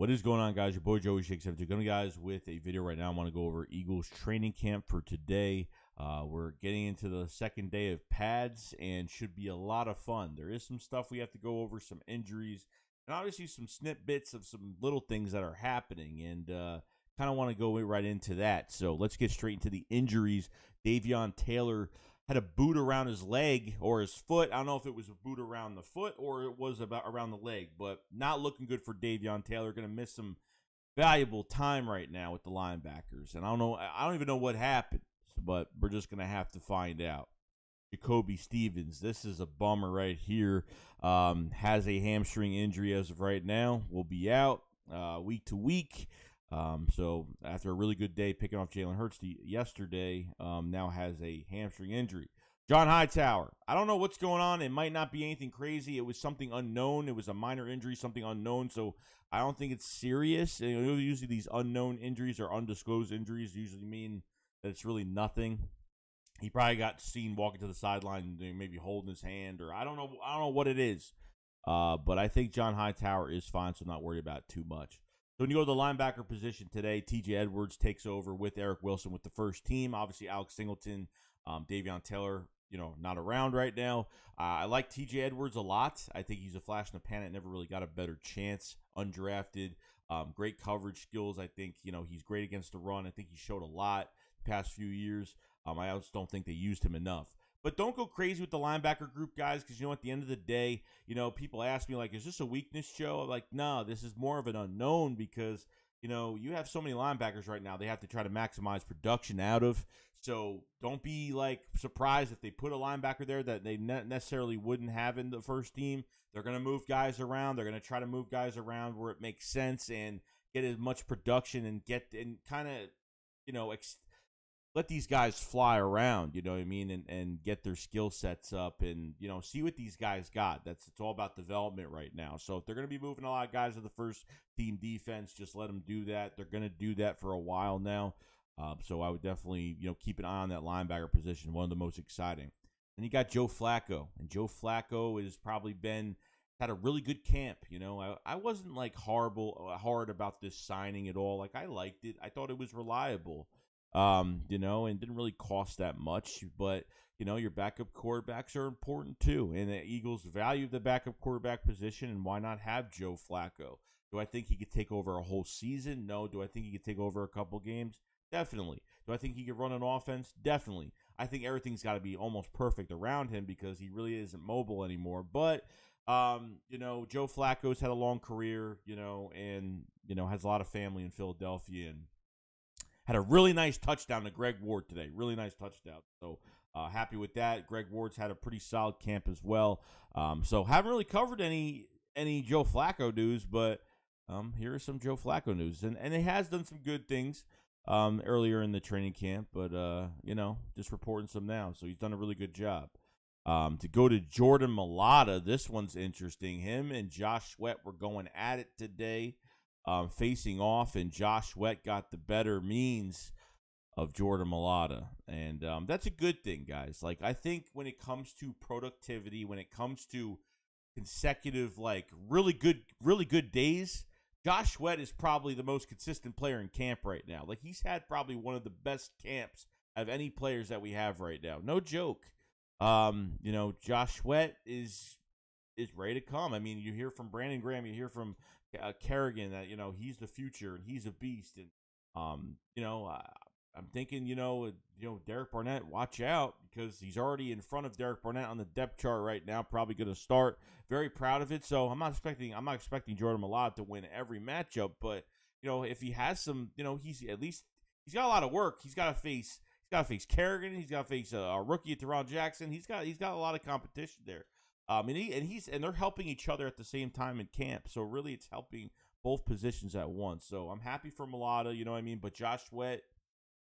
What is going on, guys? Your boy Joey Shakes Seventy. Going guys with a video right now. I want to go over Eagles training camp for today. Uh, we're getting into the second day of pads and should be a lot of fun. There is some stuff we have to go over, some injuries, and obviously some snippets of some little things that are happening. And uh, kind of want to go right into that. So let's get straight into the injuries. Davion Taylor had a boot around his leg or his foot. I don't know if it was a boot around the foot or it was about around the leg, but not looking good for Davion Taylor. Going to miss some valuable time right now with the linebackers, and I don't know. I don't even know what happened, but we're just going to have to find out. Jacoby Stevens, this is a bummer right here. Um, has a hamstring injury as of right now. Will be out uh, week to week. Um, so after a really good day picking off Jalen Hurts yesterday, um, now has a hamstring injury. John Hightower, I don't know what's going on. It might not be anything crazy. It was something unknown. It was a minor injury, something unknown. So I don't think it's serious. You know, usually these unknown injuries or undisclosed injuries usually mean that it's really nothing. He probably got seen walking to the sideline, maybe holding his hand, or I don't know. I don't know what it is. Uh, but I think John Hightower is fine, so I'm not worried about too much. So when you go to the linebacker position today, TJ Edwards takes over with Eric Wilson with the first team. Obviously, Alex Singleton, um, Davion Taylor, you know, not around right now. Uh, I like TJ Edwards a lot. I think he's a flash in the pan. And never really got a better chance. Undrafted, um, great coverage skills. I think you know he's great against the run. I think he showed a lot the past few years. Um, I just don't think they used him enough. But don't go crazy with the linebacker group, guys, because you know at the end of the day, you know people ask me like, "Is this a weakness show?" I'm like, no, this is more of an unknown because you know you have so many linebackers right now. They have to try to maximize production out of. So don't be like surprised if they put a linebacker there that they ne- necessarily wouldn't have in the first team. They're going to move guys around. They're going to try to move guys around where it makes sense and get as much production and get and kind of you know. Ex- let these guys fly around, you know what I mean, and, and get their skill sets up and, you know, see what these guys got. That's it's all about development right now. So if they're gonna be moving a lot of guys to the first team defense, just let them do that. They're gonna do that for a while now. Um, so I would definitely, you know, keep an eye on that linebacker position, one of the most exciting. Then you got Joe Flacco. And Joe Flacco has probably been had a really good camp. You know, I, I wasn't like horrible uh, hard about this signing at all. Like I liked it. I thought it was reliable um, you know, and didn't really cost that much. But you know, your backup quarterbacks are important too, and the Eagles value the backup quarterback position. And why not have Joe Flacco? Do I think he could take over a whole season? No. Do I think he could take over a couple games? Definitely. Do I think he could run an offense? Definitely. I think everything's got to be almost perfect around him because he really isn't mobile anymore. But um, you know, Joe Flacco's had a long career, you know, and you know has a lot of family in Philadelphia, and had a really nice touchdown to Greg Ward today. Really nice touchdown. So uh, happy with that. Greg Ward's had a pretty solid camp as well. Um, so haven't really covered any any Joe Flacco news, but um, here is some Joe Flacco news, and and he has done some good things um, earlier in the training camp, but uh, you know, just reporting some now. So he's done a really good job. Um, to go to Jordan Mailata, this one's interesting. Him and Josh Sweat were going at it today um, facing off, and Josh Sweat got the better means of Jordan Mailata, and um, that's a good thing, guys. Like I think when it comes to productivity, when it comes to consecutive, like really good, really good days, Josh Sweat is probably the most consistent player in camp right now. Like he's had probably one of the best camps of any players that we have right now. No joke. Um, you know, Josh Sweat is is ready to come. I mean, you hear from Brandon Graham, you hear from uh, Kerrigan that you know he's the future and he's a beast, and um, you know, I, I'm thinking, you know, you know, Derek Barnett, watch out because he's already in front of Derek Barnett on the depth chart right now. Probably going to start. Very proud of it. So I'm not expecting, I'm not expecting Jordan Mailata to win every matchup, but you know, if he has some, you know, he's at least he's got a lot of work. He's got to face, he's got to face Kerrigan. He's got to face a, a rookie, Tarron Jackson. He's got, he's got a lot of competition there. Um, and he and he's and they're helping each other at the same time in camp. So really, it's helping both positions at once. So I'm happy for Mailata, you know what I mean. But Josh Sweat,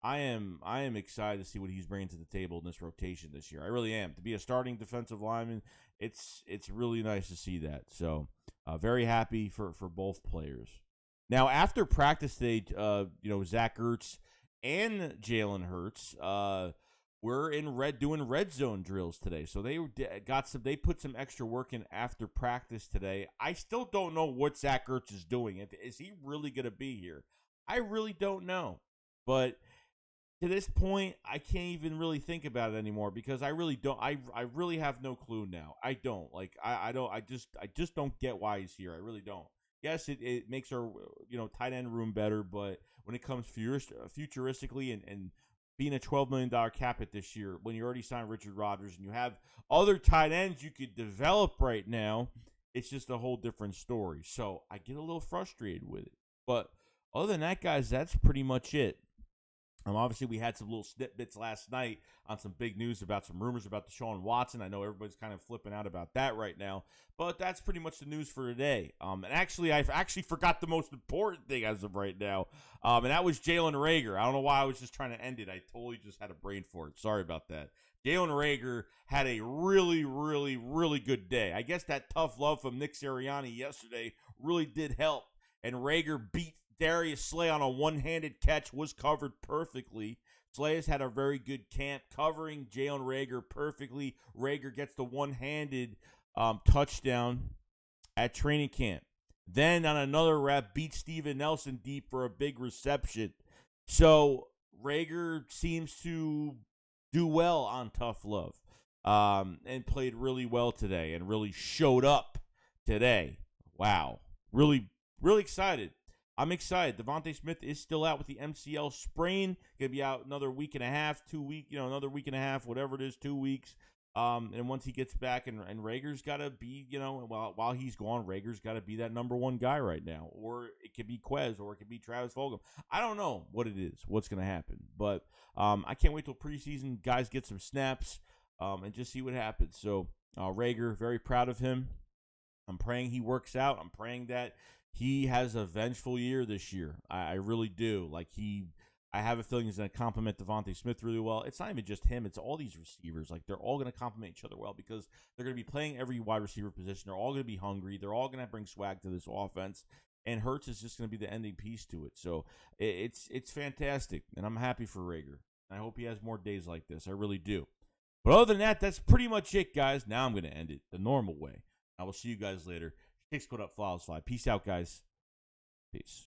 I am I am excited to see what he's bringing to the table in this rotation this year. I really am. To be a starting defensive lineman, it's it's really nice to see that. So uh, very happy for for both players. Now after practice they uh, you know Zach Ertz and Jalen Hurts. Uh, were in red doing red zone drills today. So they got some. They put some extra work in after practice today. I still don't know what Zach Ertz is doing. Is he really going to be here? I really don't know. But to this point, I can't even really think about it anymore because I really don't. I I really have no clue now. I don't like. I I don't. I just I just don't get why he's here. I really don't. Yes, it, it makes our you know tight end room better, but when it comes uh, futuristically and and being a $12 million cap it this year when you already signed Richard Rodgers and you have other tight ends you could develop right now, it's just a whole different story. So I get a little frustrated with it. But other than that, guys, that's pretty much it. Um, obviously, we had some little snippets last night on some big news about some rumors about Deshaun Watson. I know everybody's kind of flipping out about that right now, but that's pretty much the news for today. Um, and actually, I've actually forgot the most important thing as of right now, um, and that was Jalen Reagor. I don't know why I was just trying to end it. I totally just had a brain for it. Sorry about that. Jalen Reagor had a really, really, really good day. I guess that tough love from Nick Sirianni yesterday really did help, and Reagor beat Darius Slay on a one handed catch was covered perfectly. Slay has had a very good camp covering Jalen Reagor perfectly. Reagor gets the one handed um, touchdown at training camp. Then on another rep, beat Steven Nelson deep for a big reception. So Reagor seems to do well on tough love um, and played really well today and really showed up today. Wow. Really, really excited I'm excited. DeVonta Smith is still out with the MCL sprain. Gonna be out another week and a half, two week, you know, another week and a half, whatever it is, two weeks. Um, and once he gets back, and, and Reagor's got to be, you know, while while he's gone, Reagor's got to be that number one guy right now, or it could be Quez, or it could be Travis Fulgham. I don't know what it is, what's going to happen, but um, I can't wait till preseason guys get some snaps, um, and just see what happens. So uh, Reagor, very proud of him. I'm praying he works out. I'm praying that he has a vengeful year this year. I, I really do. Like he, I have a feeling he's going to complement DeVonta Smith really well. It's not even just him; it's all these receivers. Like they're all going to complement each other well because they're going to be playing every wide receiver position. They're all going to be hungry. They're all going to bring swag to this offense. And Hurts is just going to be the ending piece to it. So it, it's it's fantastic, and I'm happy for Reagor. I hope he has more days like this. I really do. But other than that, that's pretty much it, guys. Now I'm going to end it the normal way. I will see you guys later. Six code up, flawless fly. Peace out, guys. Peace.